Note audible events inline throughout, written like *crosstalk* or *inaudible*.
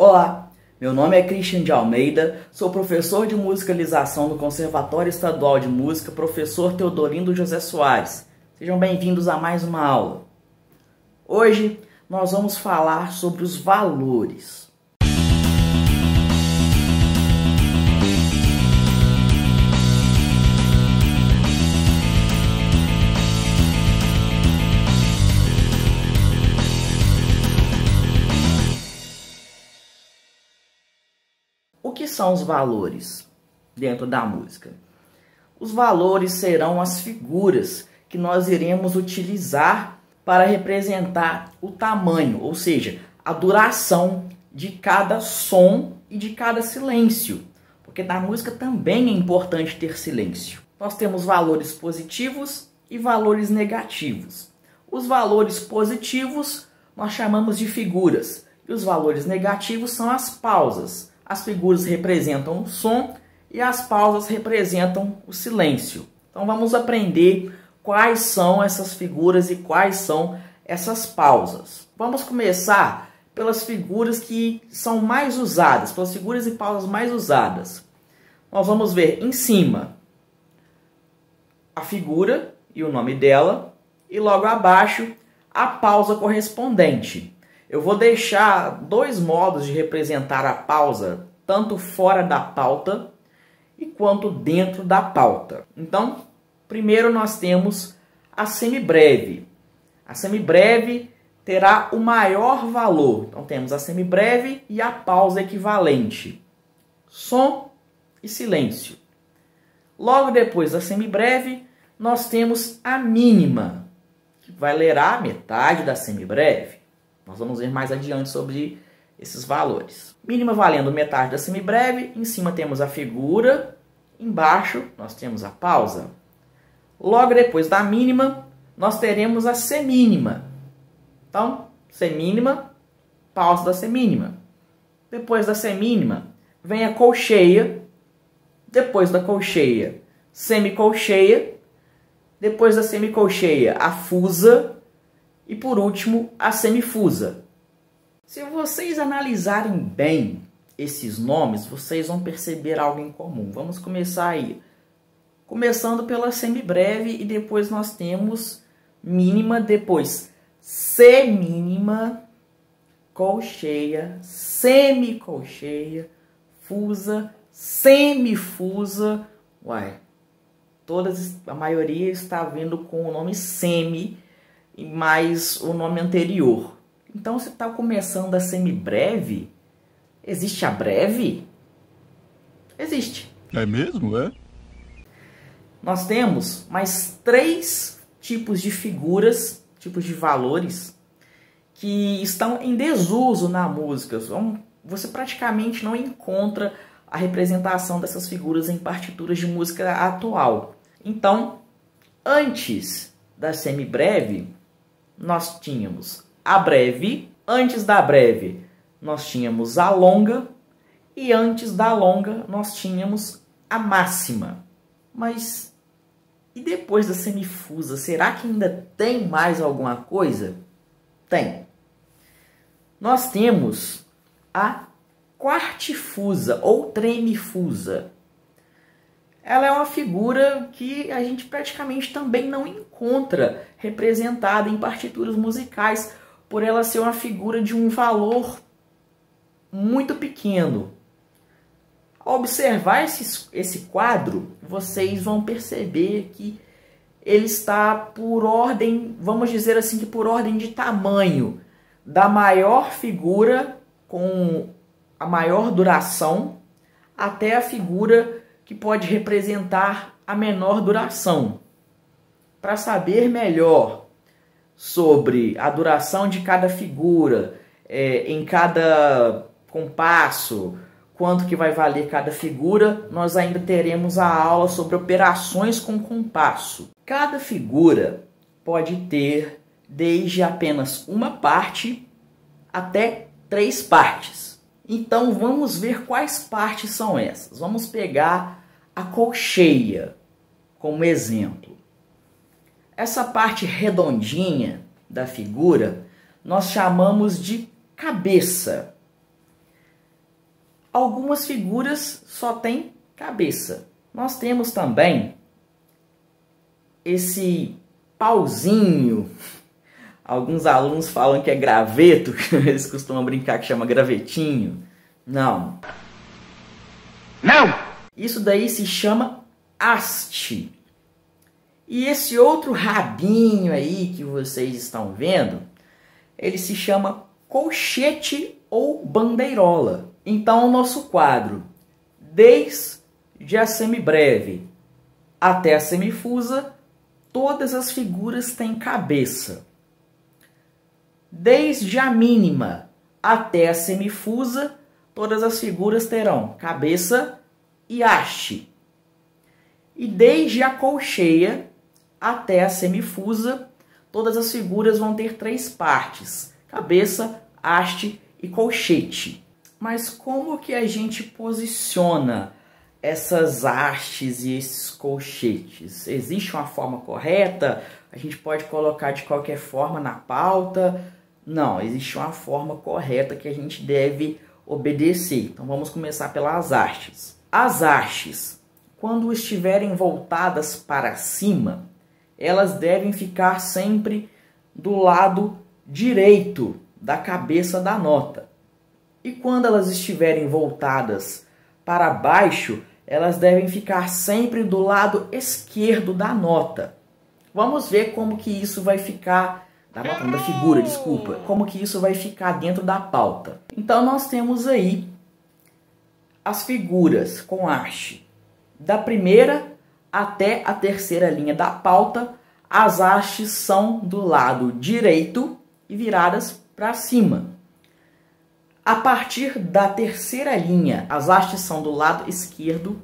Olá, meu nome é Christian de Almeida, sou professor de musicalização no Conservatório Estadual de Música, professor Teodorindo José Soares. Sejam bem-vindos a mais uma aula. Hoje nós vamos falar sobre os valores. São os valores dentro da música? Os valores serão as figuras que nós iremos utilizar para representar o tamanho, ou seja, a duração de cada som e de cada silêncio. Porque na música também é importante ter silêncio. Nós temos valores positivos e valores negativos. Os valores positivos nós chamamos de figuras e os valores negativos são as pausas. As figuras representam o som e as pausas representam o silêncio. Então vamos aprender quais são essas figuras e quais são essas pausas. Vamos começar pelas figuras que são mais usadas, pelas figuras e pausas mais usadas. Nós vamos ver em cima a figura e o nome dela, e logo abaixo a pausa correspondente. Eu vou deixar dois modos de representar a pausa, tanto fora da pauta e quanto dentro da pauta. Então, Primeiro nós temos a semibreve. A semibreve terá o maior valor. Então temos a semibreve e a pausa equivalente. Som e silêncio. Logo depois da semibreve, nós temos a mínima, que vai ler a metade da semibreve. Nós vamos ver mais adiante sobre esses valores. Mínima valendo metade da semibreve, em cima temos a figura, embaixo nós temos a pausa. Logo depois da mínima, nós teremos a semínima. Então, semínima, pausa da semínima. Depois da semínima, vem a colcheia. Depois da colcheia, semicolcheia. Depois da semicolcheia, a fusa. E por último, a semifusa. Se vocês analisarem bem esses nomes, vocês vão perceber algo em comum. Vamos começar aí começando pela semibreve e depois nós temos mínima, depois semínima, colcheia, semicolcheia, fusa, semifusa. Uai, todas, a maioria está vindo com o nome semi, mais o nome anterior. Então, se está começando a semibreve, existe a breve? Existe. É mesmo, é? nós temos mais três tipos de figuras, tipos de valores que estão em desuso na música. Você praticamente não encontra a representação dessas figuras em partituras de música atual. Então, antes da semibreve, nós tínhamos a breve, antes da breve, nós tínhamos a longa e antes da longa nós tínhamos a máxima. Mas e depois da semifusa, será que ainda tem mais alguma coisa? Tem. Nós temos a quartifusa ou tremifusa. Ela é uma figura que a gente praticamente também não encontra representada em partituras musicais, por ela ser uma figura de um valor muito pequeno. Ao observar esse, esse quadro, vocês vão perceber que ele está por ordem, vamos dizer assim, que por ordem de tamanho, da maior figura com a maior duração até a figura que pode representar a menor duração. Para saber melhor sobre a duração de cada figura, é, em cada compasso, quanto que vai valer cada figura, nós ainda teremos a aula sobre operações com compasso. Cada figura pode ter desde apenas uma parte até três partes. Então vamos ver quais partes são essas. Vamos pegar a colcheia como exemplo. Essa parte redondinha da figura nós chamamos de cabeça. algumas figuras só têm cabeça. Nós temos também esse pauzinho. Alguns alunos falam que é graveto, *laughs* eles costumam brincar que chama gravetinho. Não. Não! Isso daí se chama haste. E esse outro rabinho aí que vocês estão vendo, ele se chama colchete ou bandeirola. Então, o nosso quadro, desde a semibreve até a semifusa, todas as figuras têm cabeça. Desde a mínima até a semifusa, todas as figuras terão cabeça e haste. E desde a colcheia até a semifusa, todas as figuras vão ter três partes: cabeça, haste e colchete. Mas como que a gente posiciona essas hastes e esses colchetes? Existe uma forma correta? A gente pode colocar de qualquer forma na pauta? Não, existe uma forma correta que a gente deve obedecer. Então vamos começar pelas hastes. As hastes, quando estiverem voltadas para cima, elas devem ficar sempre do lado direito da cabeça da nota. E quando elas estiverem voltadas para baixo, elas devem ficar sempre do lado esquerdo da nota. Vamos ver como que isso vai ficar da nota, da figura, desculpa, como que isso vai ficar dentro da pauta. Então nós temos aí as figuras com haste da primeira até a terceira linha da pauta. As hastes são do lado direito e viradas para cima. A partir da terceira linha, as hastes são do lado esquerdo,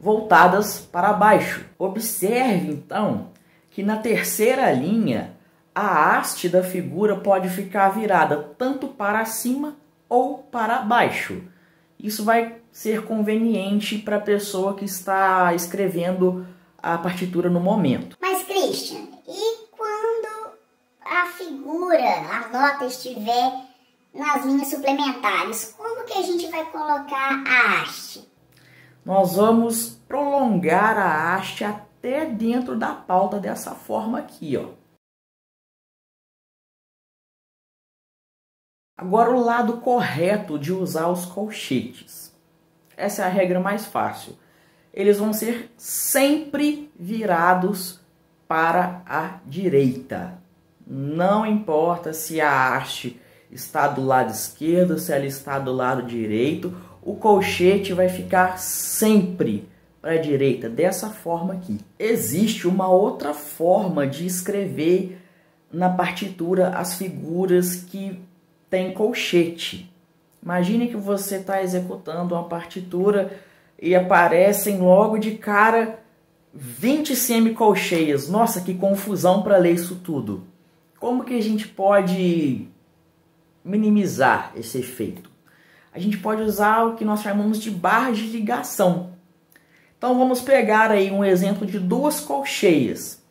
voltadas para baixo. Observe então que na terceira linha a haste da figura pode ficar virada tanto para cima ou para baixo. Isso vai ser conveniente para a pessoa que está escrevendo a partitura no momento. Mas Christian, e quando a figura, a nota estiver nas linhas suplementares, como que a gente vai colocar a haste? Nós vamos prolongar a haste até dentro da pauta dessa forma aqui, ó. Agora o lado correto de usar os colchetes. Essa é a regra mais fácil. Eles vão ser sempre virados para a direita. Não importa se a haste está do lado esquerdo, se ela está do lado direito, o colchete vai ficar sempre para a direita, dessa forma aqui. Existe uma outra forma de escrever na partitura as figuras que tem colchete. Imagine que você está executando uma partitura e aparecem logo de cara 20 semicolcheias. Nossa, que confusão para ler isso tudo. Como que a gente pode minimizar esse efeito? A gente pode usar o que nós chamamos de barra de ligação. Então vamos pegar aí um exemplo de duas colcheias.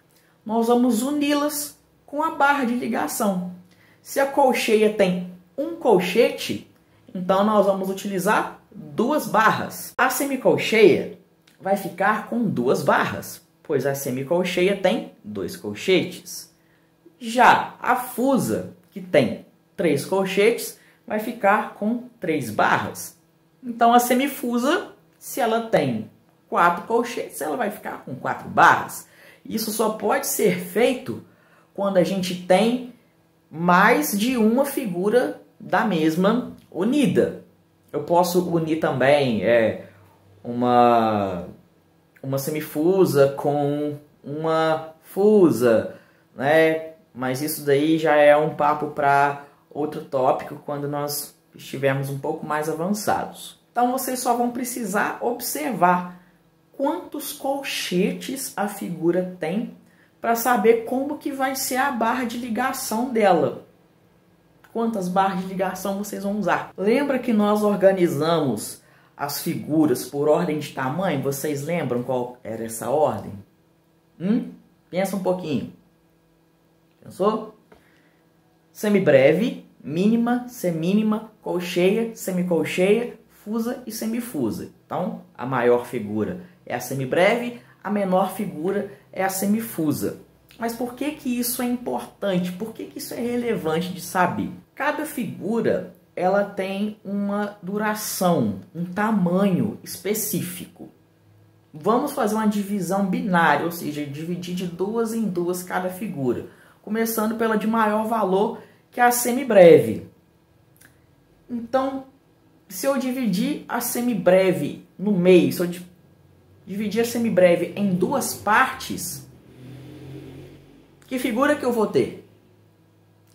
Nós vamos uni-las com a barra de ligação. Se a colcheia tem um colchete, então nós vamos utilizar duas barras. A semicolcheia vai ficar com duas barras, pois a semicolcheia tem dois colchetes. Já a fusa, que tem três colchetes, vai ficar com três barras. Então a semifusa, se ela tem quatro colchetes, ela vai ficar com quatro barras. Isso só pode ser feito quando a gente tem mais de uma figura da mesma unida. Eu posso unir também é, uma, uma semifusa com uma fusa, né? Mas isso daí já é um papo para outro tópico quando nós estivermos um pouco mais avançados. Então vocês só vão precisar observar quantos colchetes a figura tem para saber como que vai ser a barra de ligação dela. Quantas barras de ligação vocês vão usar? Lembra que nós organizamos as figuras por ordem de tamanho? Vocês lembram qual era essa ordem? Hum? Pensa um pouquinho. Pensou? Semibreve, mínima, semínima, colcheia, semicolcheia, fusa e semifusa. Então, a maior figura é a semibreve, a menor figura é a semifusa. Mas por que, que isso é importante? Por que, que isso é relevante de saber? Cada figura ela tem uma duração, um tamanho específico. Vamos fazer uma divisão binária, ou seja, dividir de duas em duas cada figura. Começando pela de maior valor, que é a semibreve. Então, se eu dividir a semibreve no meio, se eu dividir a semibreve em duas partes, que figura que eu vou ter?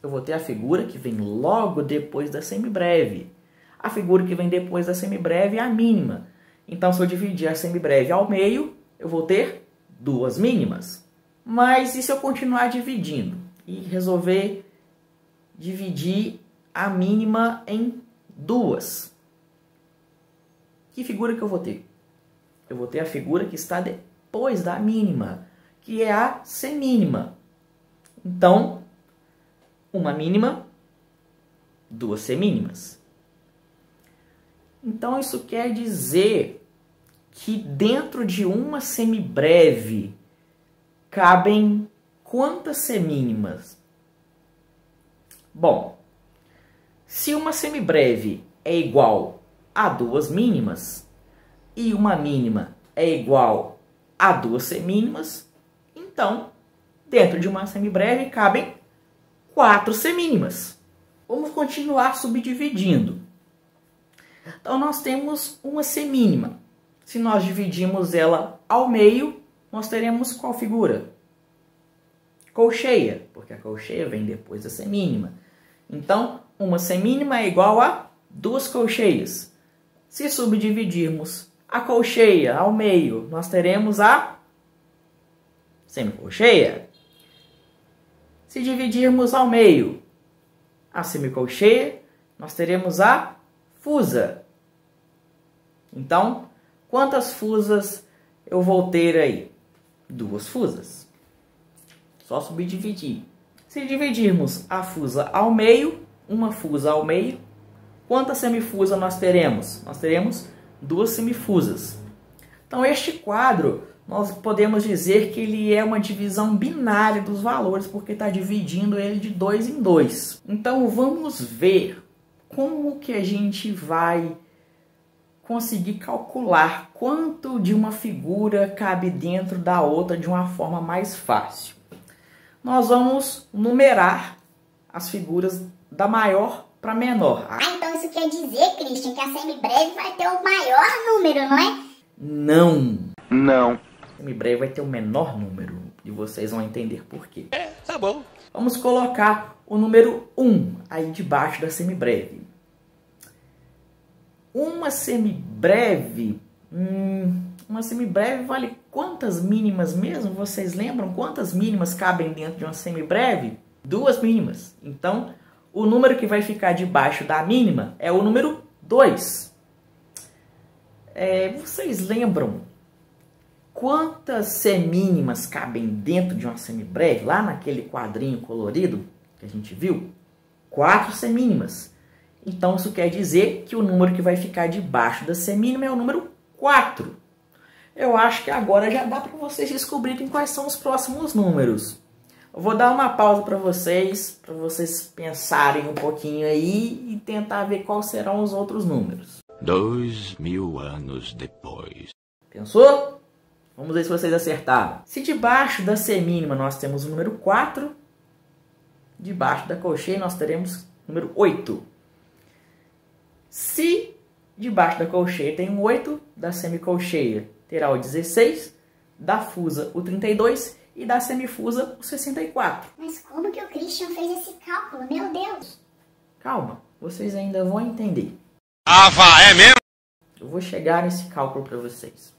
Eu vou ter a figura que vem logo depois da semibreve. A figura que vem depois da semibreve é a mínima. Então, se eu dividir a semibreve ao meio, eu vou ter duas mínimas. Mas e se eu continuar dividindo e resolver dividir a mínima em duas? Que figura que eu vou ter? Eu vou ter a figura que está depois da mínima, que é a semínima. Então, uma mínima, duas semínimas. Então, isso quer dizer que dentro de uma semibreve cabem quantas semínimas? Bom, se uma semibreve é igual a duas mínimas e uma mínima é igual a duas semínimas, então Dentro de uma semibreve cabem quatro semínimas. Vamos continuar subdividindo. Então nós temos uma semínima. Se nós dividimos ela ao meio, nós teremos qual figura? Colcheia, porque a colcheia vem depois da semínima. Então, uma semínima é igual a duas colcheias. Se subdividirmos a colcheia ao meio, nós teremos a semicolcheia. Se dividirmos ao meio a semicolcheia, nós teremos a fusa. Então, quantas fusas eu vou ter aí? Duas fusas. Só subdividir. Se dividirmos a fusa ao meio, uma fusa ao meio, quantas semifusas nós teremos? Nós teremos duas semifusas. Então, este quadro nós podemos dizer que ele é uma divisão binária dos valores, porque está dividindo ele de dois em dois. Então vamos ver como que a gente vai conseguir calcular quanto de uma figura cabe dentro da outra de uma forma mais fácil. Nós vamos numerar as figuras da maior para menor. Ah, então isso quer dizer, Christian, que a semibreve vai ter o maior número, não é? Não. Não semibreve vai ter o menor número e vocês vão entender por quê. É, tá bom. Vamos colocar o número 1 aí debaixo da semibreve. Uma semibreve, hum, uma semibreve vale quantas mínimas mesmo? Vocês lembram quantas mínimas cabem dentro de uma semibreve? Duas mínimas. Então, o número que vai ficar debaixo da mínima é o número 2. É, vocês lembram quantas semínimas cabem dentro de uma semibreve, lá naquele quadrinho colorido que a gente viu? Quatro semínimas. Então isso quer dizer que o número que vai ficar debaixo da semínima é o número 4. Eu acho que agora já dá para vocês descobrirem quais são os próximos números. Eu vou dar uma pausa para vocês, para vocês pensarem um pouquinho aí e tentar ver quais serão os outros números. Dois mil anos depois. Pensou? Vamos ver se vocês acertaram. Se debaixo da semínima nós temos o número 4, debaixo da colcheia nós teremos o número 8. Se debaixo da colcheia tem um 8, da semicolcheia terá o 16, da fusa o 32 e da semifusa o 64. Mas como que o Christian fez esse cálculo? Meu Deus! Calma, vocês ainda vão entender. Ah, vá, é mesmo? Eu vou chegar nesse cálculo para vocês.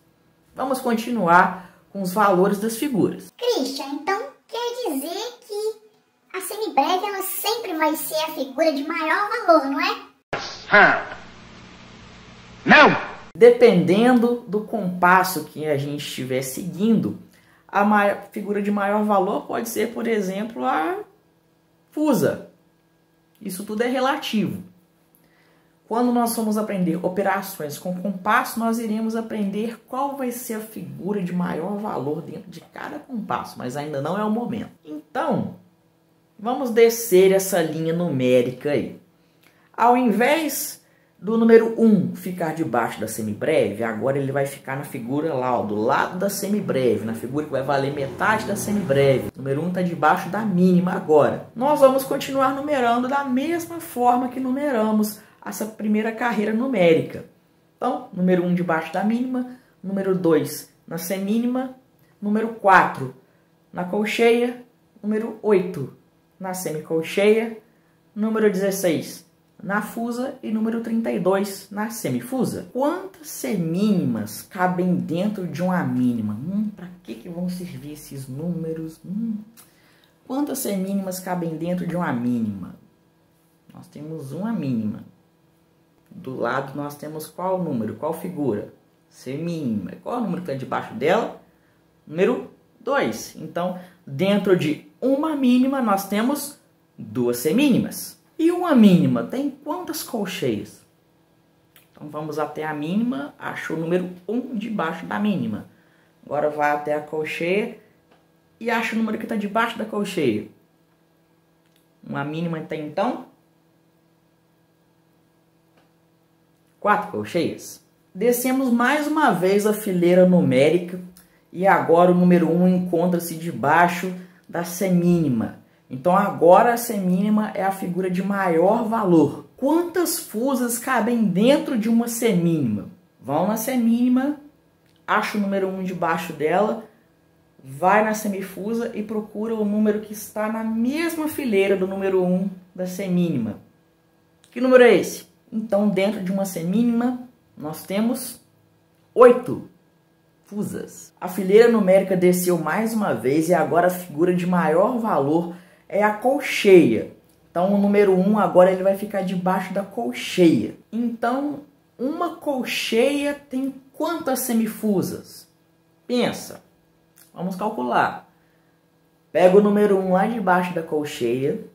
Vamos continuar com os valores das figuras. Christian, então quer dizer que a semibreve ela sempre vai ser a figura de maior valor, não é? Não! Dependendo do compasso que a gente estiver seguindo, a maior, figura de maior valor pode ser, por exemplo, a fusa. Isso tudo é relativo. Quando nós formos aprender operações com compasso, nós iremos aprender qual vai ser a figura de maior valor dentro de cada compasso, mas ainda não é o momento. Então, vamos descer essa linha numérica aí. Ao invés do número 1 ficar debaixo da semibreve, agora ele vai ficar na figura lá, ó, do lado da semibreve, na figura que vai valer metade da semibreve. O número 1 está debaixo da mínima agora. Nós vamos continuar numerando da mesma forma que numeramos essa primeira carreira numérica. Então, número 1 debaixo da mínima, número 2 na semínima, número 4 na colcheia, número 8 na semicolcheia, número 16 na fusa e número 32 na semifusa. Quantas semínimas cabem dentro de uma mínima? Hum, para que, que vão servir esses números? Hum. Quantas semínimas cabem dentro de uma mínima? Nós temos uma mínima. Do lado nós temos qual número, qual figura? Semínima. Qual é o número que está debaixo dela? Número 2. Então, dentro de uma mínima nós temos duas semínimas. E uma mínima tem quantas colcheias? Então vamos até a mínima, acho o número 1 um debaixo da mínima. Agora vai até a colcheia e acha o número que está debaixo da colcheia. Uma mínima tem então quatro colcheias. Descemos mais uma vez a fileira numérica e agora o número 1 um encontra-se debaixo da semínima. Então agora a semínima é a figura de maior valor. Quantas fusas cabem dentro de uma semínima? Vão na semínima, acha o número 1 um debaixo dela, vai na semifusa e procura o número que está na mesma fileira do número 1 um da semínima. Que número é esse? Então, dentro de uma semínima, nós temos oito fusas. A fileira numérica desceu mais uma vez e agora a figura de maior valor é a colcheia. Então, o número 1 um agora ele vai ficar debaixo da colcheia. Então, uma colcheia tem quantas semifusas? Pensa. Vamos calcular. Pega o número 1 um lá debaixo da colcheia,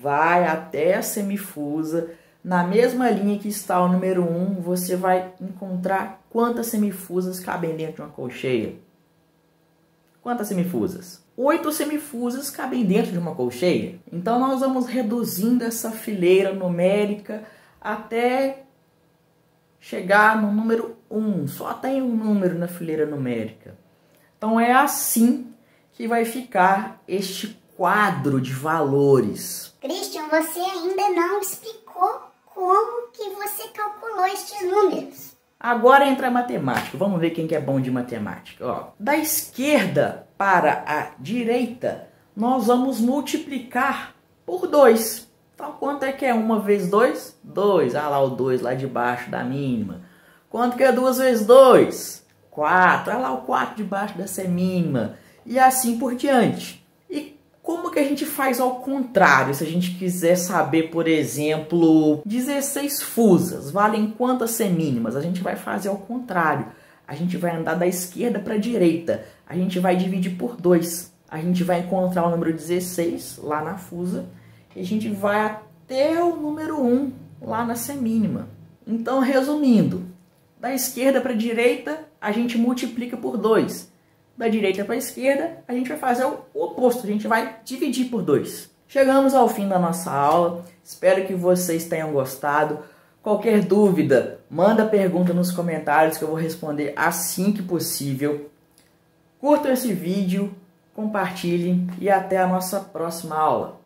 vai até a semifusa, na mesma linha que está o número 1, você vai encontrar quantas semifusas cabem dentro de uma colcheia. Quantas semifusas? Oito semifusas cabem dentro de uma colcheia. Então nós vamos reduzindo essa fileira numérica até chegar no número 1. Só tem um número na fileira numérica. Então é assim que vai ficar este quadro de valores. Christian, você ainda não explicou calculou estes números. Agora entra a matemática. Vamos ver quem que é bom de matemática. Ó, da esquerda para a direita, nós vamos multiplicar por 2. Então, quanto é que é 1 vezes 2? 2. Ah lá o 2 lá debaixo da mínima. Quanto que é 2 vezes 2? 4. Ah lá o 4 debaixo dessa mínima. E assim por diante. Como que a gente faz ao contrário? Se a gente quiser saber, por exemplo, 16 fusas valem quantas semínimas? A gente vai fazer ao contrário. A gente vai andar da esquerda para a direita. A gente vai dividir por 2. A gente vai encontrar o número 16 lá na fusa. E a gente vai até o número 1 lá na semínima. Então, resumindo, da esquerda para a direita, a gente multiplica por 2 da direita para a esquerda, a gente vai fazer o oposto, a gente vai dividir por dois. Chegamos ao fim da nossa aula, espero que vocês tenham gostado. Qualquer dúvida, manda pergunta nos comentários que eu vou responder assim que possível. Curtam esse vídeo, compartilhem e até a nossa próxima aula.